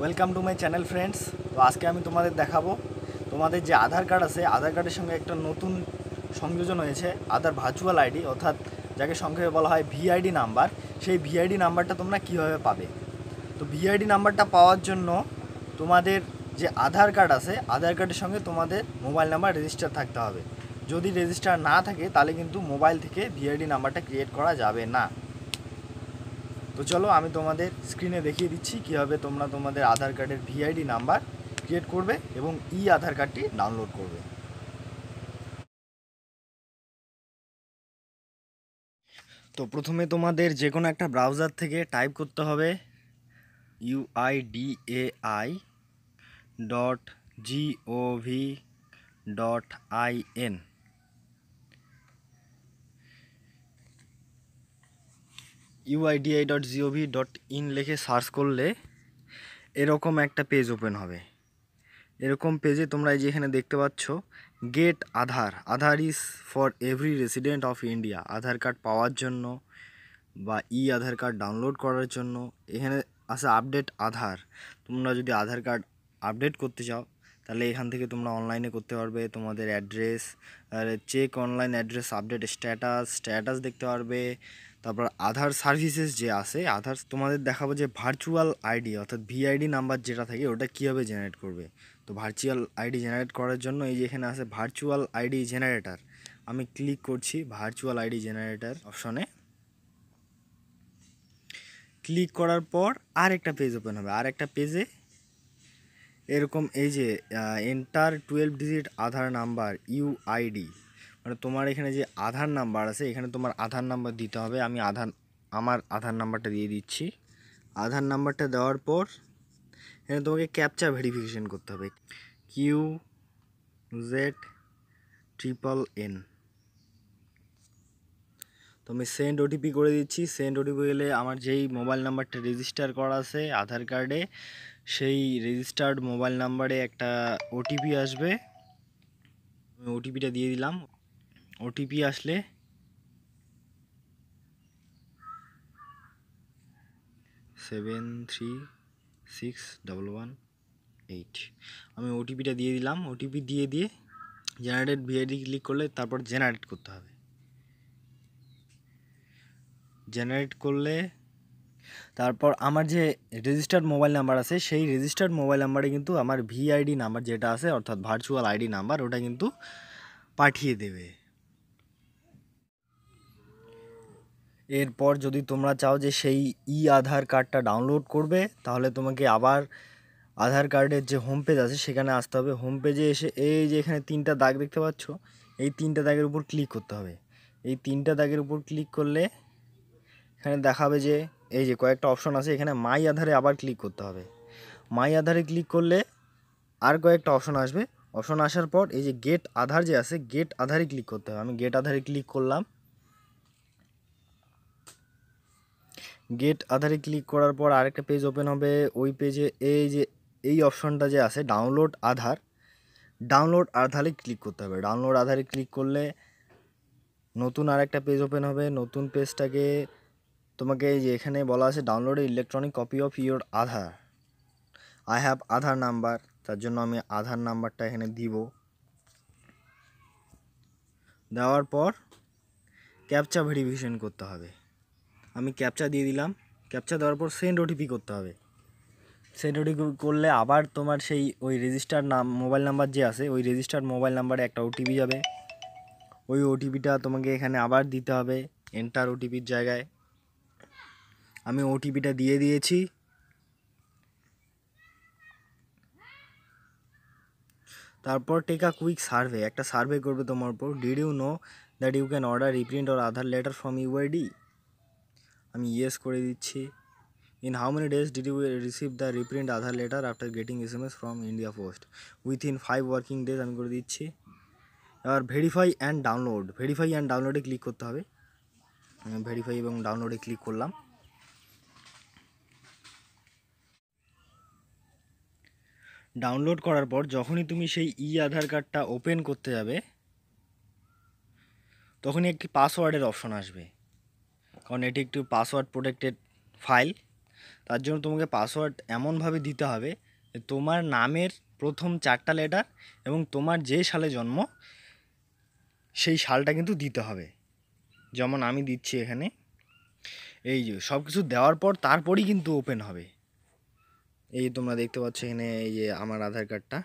Welcome to my channel friends তো আজকে আমি তোমাদের দেখাবো। তোমাদের যে আধার কার্ড আছে, আধার কার্ডের সঙ্গে একটা নতুন সংযোজন হয়েছে, আধার ভার্চুয়াল আইডি অর্থাৎ যাকে সংক্ষেপে বলা হয় ভিআইডি নাম্বার সেই ভিআইডি নাম্বারটা তোমরা কীভাবে পাবে? তো ভিআইডি নাম্বারটা পাওয়ার জন্য তোমাদের যে আধার কার্ড আছে, আধার কার্ডের সঙ্গে তোমাদের মোবাইল নাম্বার রেজিস্টার থাকতে হবে। যদি রেজিস্টার না থাকে, তাহলে কিন্তু মোবাইল থেকে ভিআইডি নাম্বারটা ক্রিয়েট করা যাবে না। তো চলো আমি তোমাদের স্ক্রিনে দেখিয়ে দিচ্ছি কীভাবে তোমরা তোমাদের আধার কার্ডের ভিআইডি নাম্বার ক্রিয়েট করবে এবং ই আধার কার্ডটি ডাউনলোড করবে। তো প্রথমে তোমাদের যে কোনো একটা ব্রাউজার থেকে টাইপ করতে হবে UIDAI dot GOV dot in UIDI dot GOV dot in লিখে সার্চ করলে এরকম একটা পেজ ওপেন হবে। এরকম পেজে তোমরা এই যে এখানে দেখতে পাচ্ছ get Aadhaar. Aadhaar is for every resident of India Aadhaar card পাওয়ার জন্য বা ই আধার কার্ড ডাউনলোড করার জন্য এখানে আছে আপডেট আধার। তোমরা যদি আধার কার্ড আপডেট করতে চাও, তাহলে এখান থেকে তোমরা অনলাইনে করতে পারবে। তোমাদের address check online address update status status দেখতে পারবে। তারপর আধার সার্ভিসেস যে আছে, আধার তোমাদের দেখাবো যে ভার্চুয়াল আইডি অর্থাৎ ভিআইডি নাম্বার যেটা থাকে, ওটা কীভাবে জেনারেট করবে? তো ভার্চুয়াল আইডি জেনারেট করার জন্য এই যে এখানে আছে ভার্চুয়াল আইডি জেনারেটার আমি ক্লিক করছি ভার্চুয়াল আইডি জেনারেটার অপশনে ক্লিক করার পর আর একটা পেজ ওপেন হবে আর একটা পেজে এরকম এই যে enter twelve digit Aadhaar number UID মানে তোমার এখানে যে আধার নাম্বার আছে, এখানে তোমার আধার নাম্বার দিতে হবে। আমি আধার, আমার আধার নাম্বারটা দিয়ে দিচ্ছি। আধার নাম্বারটা দেওয়ার পর এখানে তোমাকে ক্যাপচা ভেরিফিকেশন করতে হবে। কিউ জেড ট্রিপল এন তো আমি সেন্ড ওটিপি করে দিচ্ছি। সেন্ড ওটিপি গেলে আমার যেই মোবাইল নাম্বারটা রেজিস্টার করা আছে আধার কার্ডে সেই রেজিস্টার্ড মোবাইল নাম্বারে একটা ওটিপি আসবে। আমি ওটিপিটা দিয়ে দিলাম। ওটিপি আসলে seven three six double one eight আমি ওটিপিটা দিয়ে দিলাম। ওটিপি দিয়ে দিয়ে জেনারেট ভিআইডি ক্লিক করলে তারপর জেনারেট করতে হবে। জেনারেট করলে তারপর আমার যে রেজিস্টার্ড মোবাইল নাম্বার আছে, সেই রেজিস্টার্ড মোবাইল নাম্বারে কিন্তু আমার ভিআইডি নাম্বার যেটা আছে, অর্থাৎ ভার্চুয়াল আইডি নাম্বার ওটা কিন্তু পাঠিয়ে দেবে। এরপর যদি তোমরা চাও যে সেই ই আধার কার্ডটা ডাউনলোড করবে, তাহলে তোমাকে আবার আধার কার্ডের যে হোম পেজ আছে, সেখানে আসতে হবে। হোম পেজে এসে, এই যে এখানে তিনটা দাগ দেখতে পাচ্ছ, এই তিনটা দাগের উপর ক্লিক করতে হবে। এই তিনটা দাগের উপর ক্লিক করলে এখানে দেখাবে যে, এই যে কয়েকটা অপশন আছে, এখানে মাই আধারে আবার ক্লিক করতে হবে। মাই আধারে ক্লিক করলে আর কয়েকটা অপশন আসবে। অপশন আসার পর এই যে গেট আধার যে আছে গেট আধারে ক্লিক করতে হবে। আমি গেট আধারে ক্লিক করলাম। গেট আধারে ক্লিক করার পর আরেকটা পেজ ওপেন হবে। ওই পেজে এই যে, এই অপশনটা যে আছে ডাউনলোড আধার ডাউনলোড আধারে ক্লিক করতে হবে। ডাউনলোড আধারে ক্লিক করলে নতুন আরেকটা পেজ ওপেন হবে। নতুন পেজটাকে তোমাকে এই যে এখানে বলা আছে download electronic copy of your Aadhaar. I have Aadhaar number তার জন্য আমি আধার নাম্বারটা এখানে দিব। দেওয়ার পর ক্যাপচা ভেরিফিকেশন করতে হবে। আমি ক্যাপচা দিয়ে দিলাম। ক্যাপচা দেওয়ার পর সেন্ড ওটিপি করতে হবে। সেন্ড ওটিপি করলে আবার তোমার সেই ওই রেজিস্টার নাম মোবাইল নাম্বার যে আছে, ওই রেজিস্টার্ড মোবাইল নাম্বারে একটা ওটিপি যাবে। ওই ওটিপিটা তোমাকে এখানে আবার দিতে হবে এন্টার ওটিপির জায়গায়। আমি ওটিপিটা দিয়ে দিয়েছি। তারপর টেক কুইক সার্ভে একটা সার্ভে করবে তোমার উপর। Did you know that you can order reprint or Aadhaar letter from UID আমি ইয়েস করে দিচ্ছি। In how many days did you receive the reprint Aadhaar letter after getting S M S from India post within five working days আমি করে দিচ্ছি। এবার verify and download verify and ডাউনলোডে click করতে হবে। ভেরিফাই এবং ডাউনলোডে ক্লিক করলাম। ডাউনলোড করার পর যখনই তুমি সেই ই আধার কার্ডটা ওপেন করতে যাবে, তখনই একটি পাসওয়ার্ডের অপশন আসবে। কারণ এটি একটি পাসওয়ার্ড প্রোটেক্টেড ফাইল তার জন্য তোমাকে পাসওয়ার্ড এমনভাবে দিতে হবে তোমার নামের প্রথম চারটা লেটার এবং তোমার যে সালে জন্ম, সেই সালটা কিন্তু দিতে হবে। যেমন আমি দিচ্ছি এখানে। এই যে সব কিছু দেওয়ার পর তারপরই কিন্তু ওপেন হবে। এই তোমরা দেখতে পাচ্ছ এখানে এই যে আমার আধার কার্ডটা